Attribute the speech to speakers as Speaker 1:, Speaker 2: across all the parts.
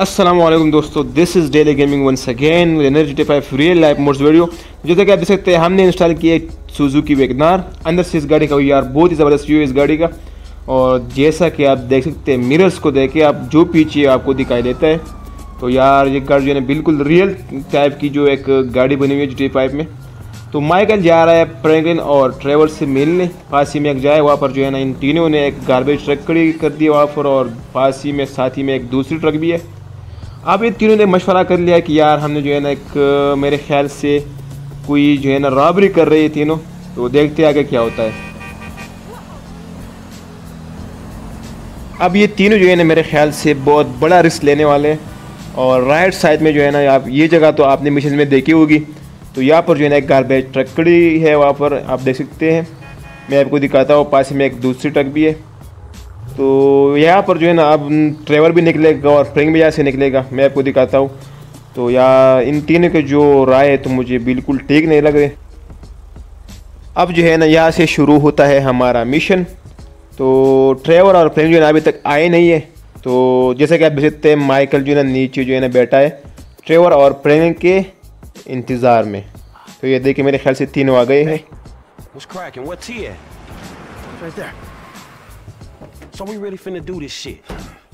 Speaker 1: असलम दोस्तों this is daily gaming once again energy T five real life mods video जैसे कि आप देख सकते हैं, हमने इंस्टॉल किया सुजुकी वेगनार अंदर से इस गाड़ी का यार बहुत ही ज़बरदस्त व्यू है इस गाड़ी का। और जैसा कि आप देख सकते हैं मिरर्स को देख के आप जो पीछे आपको दिखाई देता है। तो यार, ये गाड़ी जो है बिल्कुल रियल टाइप की जो एक गाड़ी बनी हुई है जी फाइव में। तो माइकल जा रहा है फ्रैंकलिन और ट्रेवल से मिलने। पास ही में एक जाए, वहाँ पर जो है ना, इन तीनों ने एक गार्बेज ट्रक खड़ी कर दी वहाँ पर और पास ही में, साथ ही में एक दूसरी ट्रक भी है। अब ये तीनों ने मशवरा कर लिया कि यार हमने जो है ना एक मेरे ख्याल से कोई जो है ना रॉबरी कर रही है तीनों तो देखते आगे क्या होता है। अब ये तीनों जो है ना मेरे ख्याल से बहुत बड़ा रिस्क लेने वाले हैं और राइट साइड में जो है ना आप, ये जगह तो आपने मिशन में देखी होगी। तो यहाँ पर जो है ना एक गार्बेज ट्रक खड़ी है वहाँ पर, आप देख सकते हैं। मैं आपको दिखाता हूँ, पास में एक दूसरी ट्रक भी है। तो यहाँ पर जो है ना अब ट्रेवर भी निकलेगा और फ्रेंग भी यहाँ से निकलेगा मैं आपको दिखाता हूँ। तो यहाँ इन तीनों के जो राय है तो मुझे बिल्कुल ठीक नहीं लग रहे। अब जो है ना यहाँ से शुरू होता है हमारा मिशन तो ट्रेवर और फ्रेंग जो है ना अभी तक आए नहीं है। तो जैसे कि आप देख सकते हैं माइकल जो है ना नीचे जो है ना बैठा है ट्रेवर और फ्रेंग के इंतज़ार में। तो ये देखिए मेरे ख्याल से तीनों आ गए हैं।
Speaker 2: So we really finna do this shit.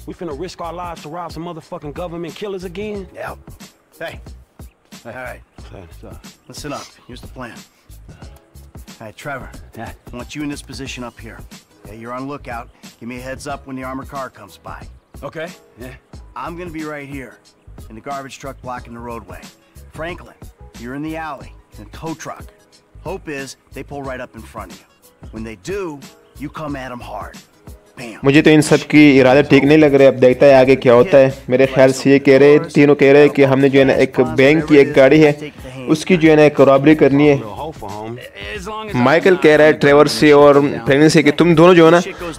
Speaker 2: We finna risk our lives to rob some motherfucking government killers again?
Speaker 3: Yep. Hey. All right. So, listen up. Here's the plan. All right, Trevor.
Speaker 2: Yeah.
Speaker 3: I want you in this position up here. Okay, you're on lookout. Give me a heads up when the armored car comes by.
Speaker 2: Okay. Yeah.
Speaker 3: I'm gonna be right here, in the garbage truck blocking the roadway. Franklin, you're in the alley, in a tow truck. Hope is they pull right up in front of you. When they do, you come at them hard.
Speaker 1: मुझे तो इन सब की इरादे ठीक नहीं लग रहे। अब देखता है आगे क्या होता है। मेरे ख्याल से ये कह रहे तीनों कह रहे हैं कि हमने जो है ना एक बैंक की एक गाड़ी है उसकी जो है ना एक रॉबरी करनी है। माइकल कह रहा है ट्रेवर से और फ्रेंड से कि तुम दोनों जो है ना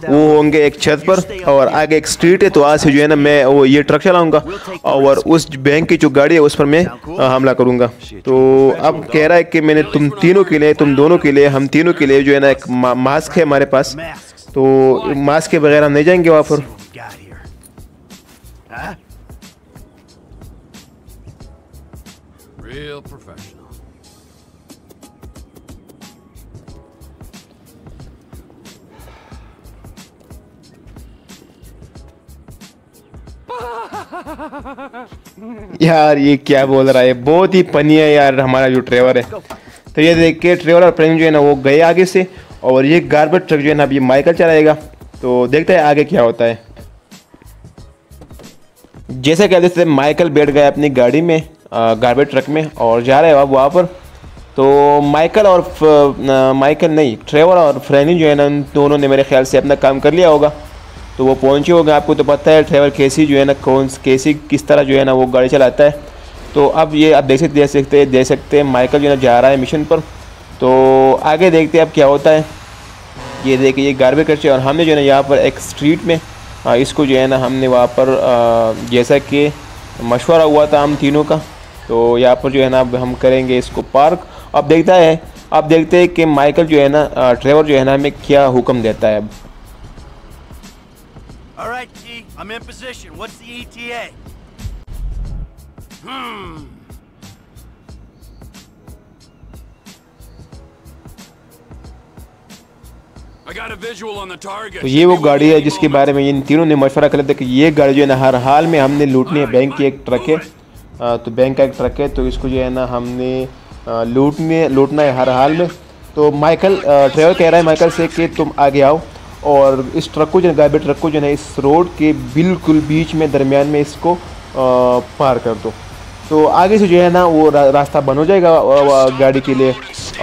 Speaker 1: वो होंगे एक छत पर और आगे एक स्ट्रीट है तो आज से जो है ना मैं वो ये ट्रक चलाऊँगा और उस बैंक की जो गाड़ी है उस पर मैं हमला करूँगा। तो अब कह रहा है कि मैंने तुम तीनों के लिए तुम दोनों के लिए हम तीनों के लिए जो है ना एक मास्क है हमारे पास। तो मास्क के बगैर हम नहीं जाएँगे वहाँ पर. यार ये क्या बोल रहा है? बहुत ही पनी है यार हमारा जो ट्रेवर है। तो ये देख के ट्रेवर और प्रेम जो है ना वो गए आगे से। और ये गार्बेज ट्रक जो है ना अभी माइकल चलाएगा। तो देखते हैं आगे क्या होता है। जैसे कहते थे माइकल बैठ गया अपनी गाड़ी में गार्बेज ट्रक में और जा रहे हैं अब वहाँ पर। तो माइकल और माइकल नहीं ट्रेवर और फ्रेंडी जो है ना दोनों ने मेरे ख्याल से अपना काम कर लिया होगा। तो वो पहुँचे होंगे, आपको तो पता है ट्रेवर कैसी जो है ना, कौन, कैसी, किस तरह जो है ना वो गाड़ी चलाता है। तो अब ये आप देख सकते देख सकते देख सकते हैं माइकल जो है ना जा रहा है मिशन पर। तो आगे देखते हैं अब क्या होता है ये देखिए ये गार्बेज कच्चे और हमने जो है ना यहाँ पर एक स्ट्रीट में आ, इसको जो है ना हमने वहाँ पर जैसा कि मशवरा हुआ था हम तीनों का तो यहाँ पर जो है ना अब हम करेंगे इसको पार्क अब देखता है अब देखते हैं कि माइकल जो है ना ट्रेवर जो है ना हमें क्या हुक्म देता है अब
Speaker 3: All right, Key. I'm in position. What's the ETA? Hmm.
Speaker 1: तो ये वो गाड़ी है जिसके बारे में इन तीनों ने मशवरा कर लिया था कि ये गाड़ी जो है ना, हर हाल में हमने लूटनी है। बैंक की एक ट्रक है। तो बैंक का एक ट्रक है। तो इसको जो है ना, हमने लूटने, लूटना है हर हाल में। तो माइकल ड्राइवर कह रहा है माइकल से कि तुम आगे आओ। और इस ट्रक को जो है, गाड़ी ट्रक को जो है इस रोड के बिल्कुल बीच में, दरमियान में इसको पार कर दो। तो आगे से जो है ना, वो रास्ता बन हो जाएगा गाड़ी के लिए।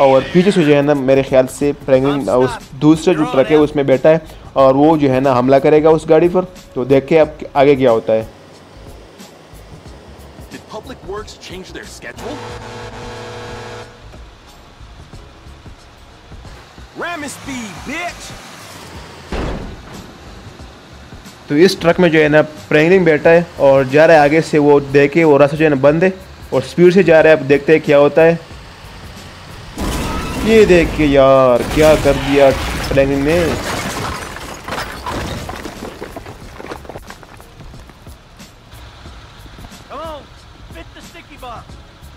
Speaker 1: और पीछे से जो है ना मेरे ख्याल से फ्रैंकलिन उस दूसरा जो ट्रक है उसमें बैठा है और वो जो है ना हमला करेगा उस गाड़ी पर तो देखिए अब आगे क्या होता है
Speaker 4: Public Works change their schedule?
Speaker 2: Ram speed, bitch!
Speaker 1: तो इस ट्रक में जो है ना फ्रैंकलिन बैठा है और जा रहा है आगे से वो देखे वो रास्ता जो है ना बंद है और स्पीड से जा रहा है अब देखते हैं क्या होता है ये देख के यार क्या कर दिया फ्रैंकलिन ने।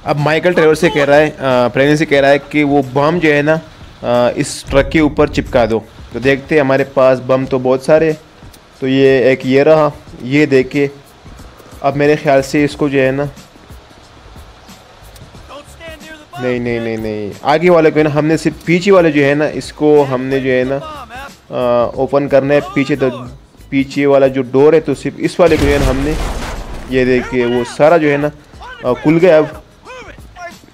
Speaker 1: अब माइकल ट्रेवर से कह रहा है प्रेमी से कह रहा है कि वो बम जो है ना आ, इस ट्रक के ऊपर चिपका दो। तो देखते हैं हमारे पास बम तो बहुत सारे तो ये एक ये रहा ये देखे अब मेरे ख्याल से इसको जो है ना नहीं नहीं नहीं नहीं। आगे वाले को है ना हमने सिर्फ़ पीछे वाले जो है ना इसको हमने जो है ना ओपन करना है। पीछे तो पीछे वाला जो डोर है तो सिर्फ़ इस वाले को जो है ना हमने ये देखिए वो सारा जो है ना खुल गया अब।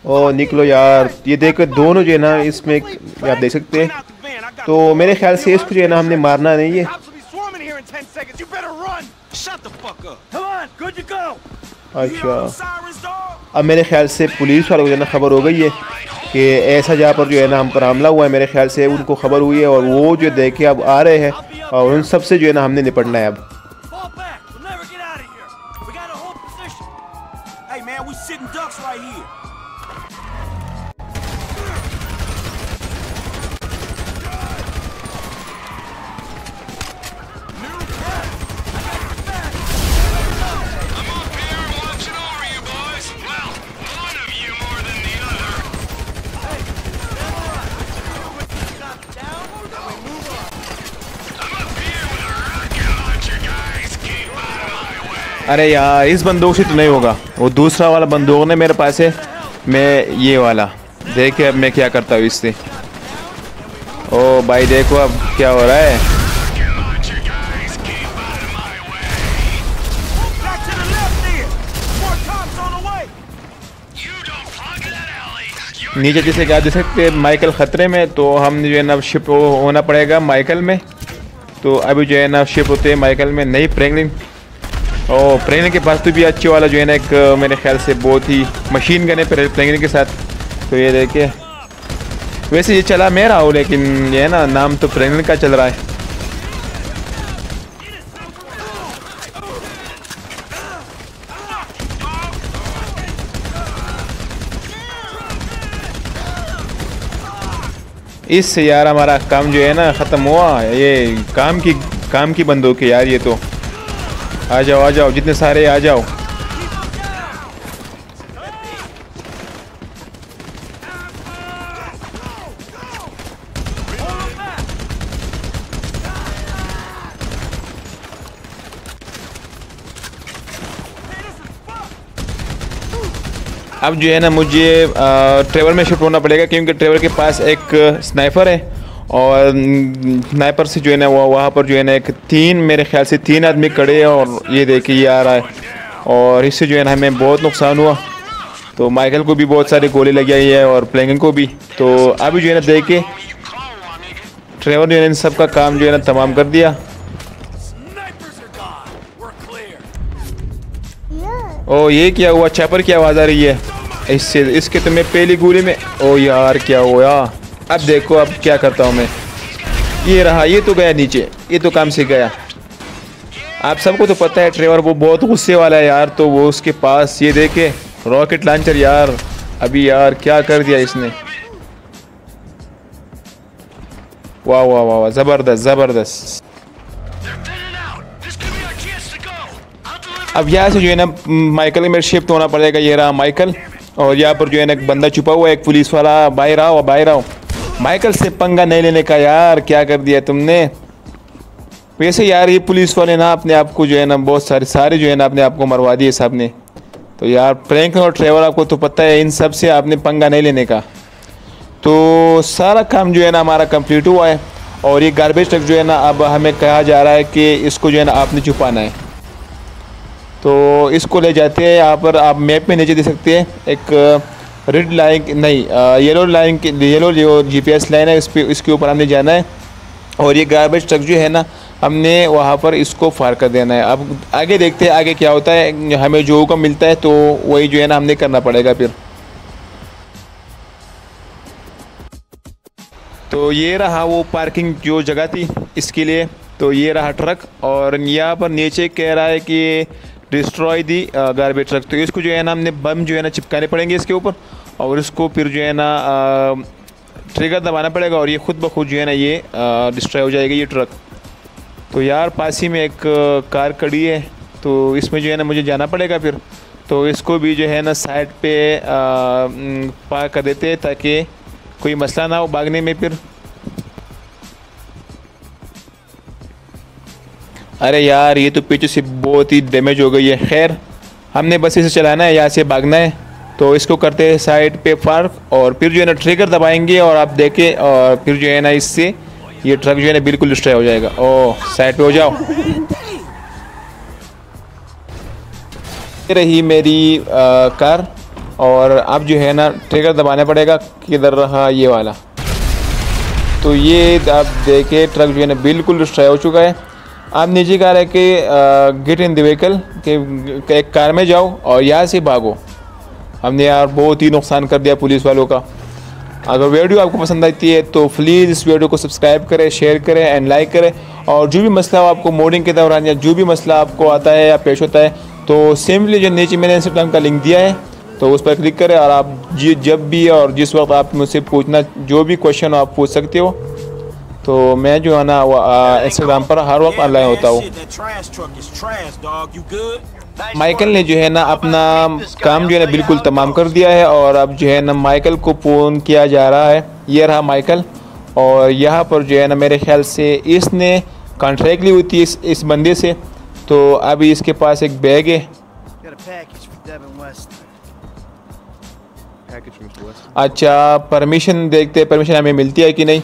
Speaker 1: ओ निकलो यार। ये देखो दोनों जो है ना इसमें आप देख सकते हैं। तो मेरे ख्याल से इसको जो है ना हमने मारना नहीं है। अच्छा। अब मेरे ख्याल से पुलिस वालों को जो है ना खबर हो गई है कि ऐसा जहाँ पर जो है ना हम पर हमला हुआ है मेरे ख्याल से उनको खबर हुई है और वो जो देखे अब आ रहे हैं और उन सबसे जो है ना हमने निपटना है अब। अरे यार, इस बंदूक से तो नहीं होगा। वो दूसरा वाला बंदूक ने मेरे पास है मैं ये वाला। देखिए अब मैं क्या करता हूँ इससे। ओ भाई, देखो अब क्या हो रहा है। नीचे जैसे क्या देख सकते माइकल ख़तरे में तो हम जो है ना शिप होना पड़ेगा माइकल में। तो अभी जो है ना शिप होते हैं माइकल में, नहीं, प्रेगनेंट और प्रेगनेंट के पास तो भी अच्छे वाला जो है ना एक मेरे ख्याल से बहुत ही मशीन गन है प्रेगनेंट के साथ। तो ये देखे। वैसे ये चला मैं रहा हूँ, लेकिन ये ना नाम तो प्रेगनेंट का चल रहा है। इससे यार हमारा काम जो है ना ख़त्म हुआ। ये काम की काम की बंदूक है यार ये तो। आ जाओ आ जाओ, जितने सारे आ जाओ। अब जो है ना, मुझे ट्रेवल में शिफ्ट होना पड़ेगा, क्योंकि ट्रेवल के पास एक स्नाइपर है। और स्नाइपर से जो है ना, वहाँ पर जो है ना एक तीन, मेरे ख्याल से तीन आदमी खड़े हैं और ये देखिए, ये आ रहा है। और इससे जो है ना, हमें बहुत नुकसान हुआ। तो माइकल को भी बहुत सारी गोली लगी आई है और प्लेंगन को भी। तो अभी जो है ना देखे ट्रेवल जो है इन सब का काम जो है ना, तमाम कर दिया। ओ, ये क्या हुआ? चैपर की आवाज़ आ रही है। इससे, इसके तो मैं पहली गोली में, ओ यार, क्या हुआ? अब देखो, अब क्या करता हूँ मैं। ये रहा, ये तो गया नीचे, ये तो काम से गया। आप सबको तो पता है ट्रेवर वो बहुत गुस्से वाला है यार तो वो उसके पास, ये देखे रॉकेट लॉन्चर यार। अभी यार, क्या कर दिया इसने? वाह वाह वाह वाह, ज़बरदस्त ज़बरदस्त। अब यहाँ से जो है ना माइकल में शिफ्ट होना पड़ेगा, ये रहा माइकल और यहाँ पर जो है ना, एक बंदा छुपा हुआ है, एक पुलिस वाला, बाहर आओ बाहर आओ। माइकल से पंगा नहीं लेने का यार, क्या कर दिया तुमने? वैसे यार, ये पुलिस वाले ना अपने आप को जो है ना, बहुत सारे सारे जो है ना अपने आप को मरवा दिए साहब ने तो यार प्रैंक और ट्रेवल आपको तो पता है, इन सबसे आपने पंगा नहीं लेने का। तो सारा काम जो है ना हमारा कंप्लीट हुआ है, और ये गार्बेज ट्रक जो है ना अब हमें कहा जा रहा है कि इसको जो है ना आपने छुपाना है। तो इसको ले जाते हैं, यहाँ पर आप मैप में नीचे दे सकते हैं, एक रेड लाइन नहीं येलो लाइन येलो जो जीपीएस लाइन है इस पर इसके ऊपर हमने जाना है। और ये गार्बेज ट्रक जो है ना, हमने वहाँ पर इसको फार कर देना है। अब आगे देखते हैं, आगे क्या होता है। हमें जो हुक्म मिलता है तो वही जो है ना हमने करना पड़ेगा फिर। तो ये रहा वो पार्किंग जो जगह थी इसके लिए। तो ये रहा ट्रक और यहाँ पर नीचे कह रहा है कि डिस्ट्रॉय दी गारबेज ट्रक तो इसको जो है ना हमने बम जो है ना चिपकाने पड़ेंगे इसके ऊपर, और इसको फिर जो है ना ट्रिगर दबाना पड़ेगा, और ये खुद ब खुद जो है ना ये डिस्ट्रॉय हो जाएगा ये ट्रक तो यार पास ही में एक कार खड़ी है तो इसमें जो है ना मुझे जाना पड़ेगा फिर. तो इसको भी जो है ना साइड पे पार कर देते ताकि कोई मसला ना हो भागने में फिर. अरे यार ये तो पीछे से बहुत ही डैमेज हो गई है। खैर हमने बस इसे चलाना है यहाँ से भागना है। तो इसको करते हैं साइड पे पार्क और फिर जो है ना ट्रिगर दबाएँगे और आप देखें और फिर जो है ना इससे ये ट्रक जो है ना बिल्कुल डिस्ट्रॉय हो जाएगा। ओह साइड पे हो जाओ। रही मेरी आ, कार और अब जो है ना ट्रिगर दबाना पड़ेगा किधर रहा ये वाला। तो ये आप देखे ट्रक जो है ना बिल्कुल डिस्ट्रॉय हो चुका है। आप नीचे कह रहे कि गेट इन द कि एक कार में जाओ और यहाँ से भागो। हमने यार बहुत ही नुकसान कर दिया पुलिस वालों का। अगर वीडियो आपको पसंद आती है तो प्लीज़ इस वीडियो को सब्सक्राइब करें शेयर करें एंड लाइक करें। और जो भी मसला हो आपको मोडिंग के दौरान या जो भी मसला आपको आता है या पेश होता है तो सिंपली जो नीचे मैंने इंस्टाग्राम का लिंक दिया है तो उस पर क्लिक करें और आप जब भी और जिस वक्त आप मुझसे पूछना, जो भी क्वेश्चन आप पूछ सकते हो। तो मैं जो है ना इंस्टाग्राम पर हर वक्त ऑनलाइन होता हूँ। माइकल ने जो है ना अपना काम जो है ना बिल्कुल तमाम कर दिया है और अब जो है ना माइकल को फ़ोन किया जा रहा है। ये रहा माइकल। और यहाँ पर जो है ना मेरे ख्याल से इसने कॉन्ट्रैक्ट ली हुई थी इस, इस बंदे से। तो अभी इसके पास एक बैग है। अच्छा परमिशन देखते हैं परमिशन हमें मिलती है कि नहीं?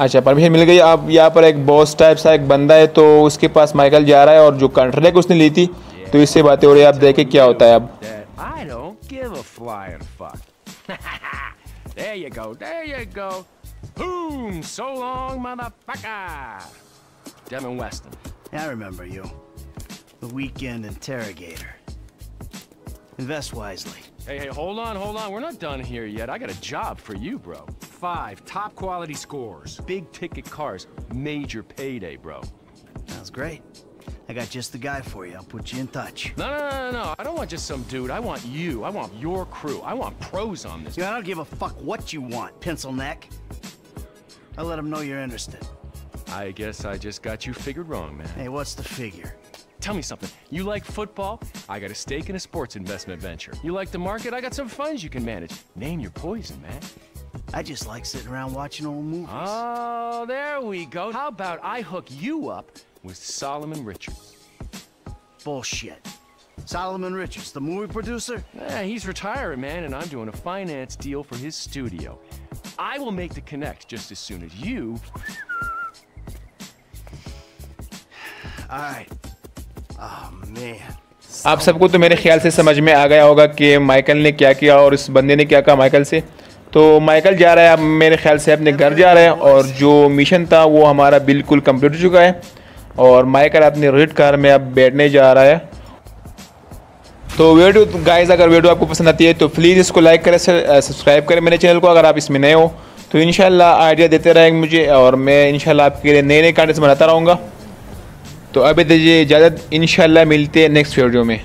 Speaker 1: अच्छा परमिशन मिल गई अब यहाँ पर एक बॉस टाइप सा एक बंदा है तो उसके पास माइकल जा रहा है और जो कंट्रैक्ट उसने ली थी तो इससे बातें हो रही है आप देखें क्या होता है अब
Speaker 2: There you go, there you go. Boom! So long, motherfucker! Devin Weston.
Speaker 3: I remember you. The weekend interrogator. Invest wisely.
Speaker 2: Hey, hey, hold on, hold on. We're not done here yet. I got a job for you, bro. Five top quality scores, big ticket cars, major payday, bro.
Speaker 3: Sounds great. I got just the guy for you. I'll put you in touch.
Speaker 2: No, no, no, no. I don't want just some dude. I want you. I want your crew. I want pros on this.
Speaker 3: Yeah, I don't give a fuck what you want, pencil neck. I'll let them know you're interested.
Speaker 2: I guess I just got you figured wrong, man.
Speaker 3: Hey, what's the figure?
Speaker 2: Tell me something. You like football? I got a stake in a sports investment venture. You like the market? I got some funds you can manage. Name your poison, man.
Speaker 3: I just like sitting around watching old movies.
Speaker 2: Oh, there we go. How about I hook you up with Solomon Richards?
Speaker 3: Bullshit. Solomon Richards, the movie producer?
Speaker 2: Yeah, he's retiring, man, and I'm doing a finance deal for his studio. I will make the connect just as soon as you...
Speaker 3: All right.
Speaker 1: आप सबको तो मेरे ख्याल से समझ में आ गया होगा कि माइकल ने क्या किया और इस बंदे ने क्या कहा माइकल से तो माइकल जा रहा है, अब मेरे ख्याल से अपने घर जा रहा है और जो मिशन था वो हमारा बिल्कुल कंप्लीट हो चुका है। और माइकल अपने रेड कार में अब बैठने जा रहा है। तो वीडियो गाइस अगर वीडियो आपको पसंद आती है तो प्लीज़ इसको लाइक करें सब्सक्राइब करें मेरे चैनल को, अगर आप इसमें नए हो। तो इन आइडिया देते रहेंगे मुझे और मैं इन आपके लिए नए नए कंटेंट्स बनाता रहूँगा। तो अभी दीजिए इजाज़त इन मिलते हैं नेक्स्ट वीडियो में।